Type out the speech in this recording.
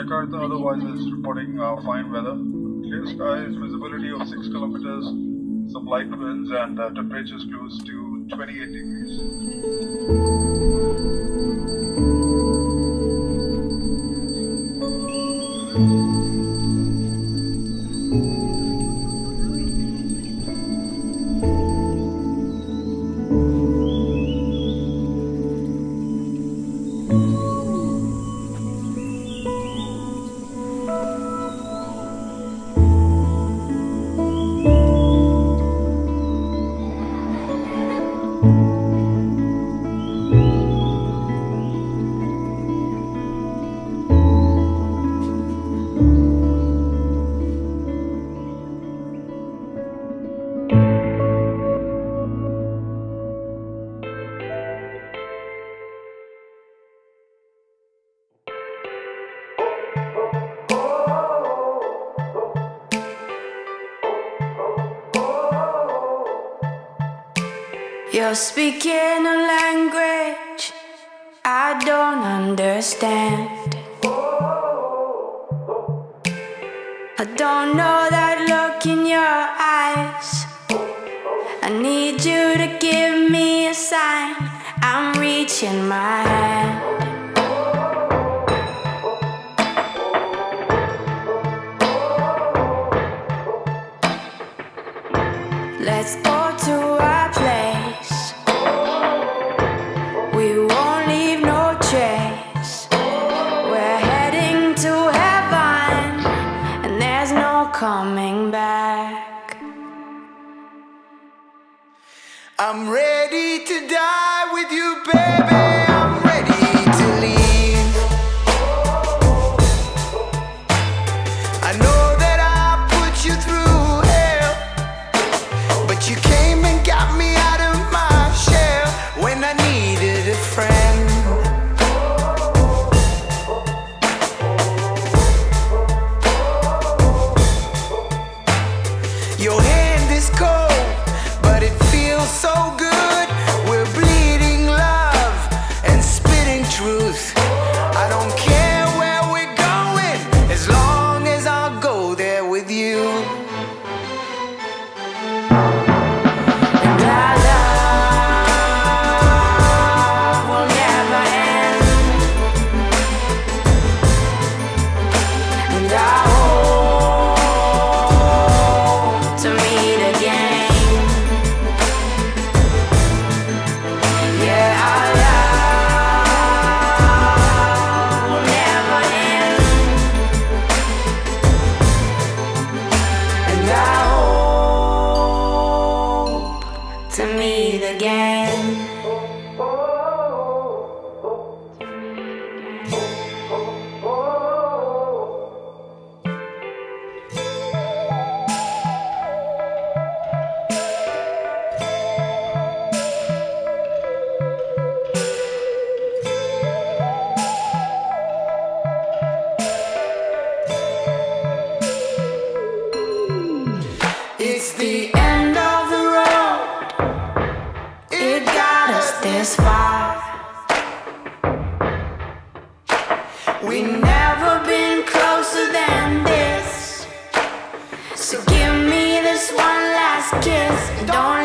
Jakarta otherwise is reporting uh, fine weather. Clear skies, visibility of 6 kilometers, some light winds, and uh, temperatures close to 28 degrees. You're speaking a language I don't understand. I don't know that look in your eyes. I need you to give me a sign. I'm reaching my hand. Let's go to coming back. I'm ready to die It's the End of the road, it got us this far. We never been closer than this. So give me this one last kiss. Don't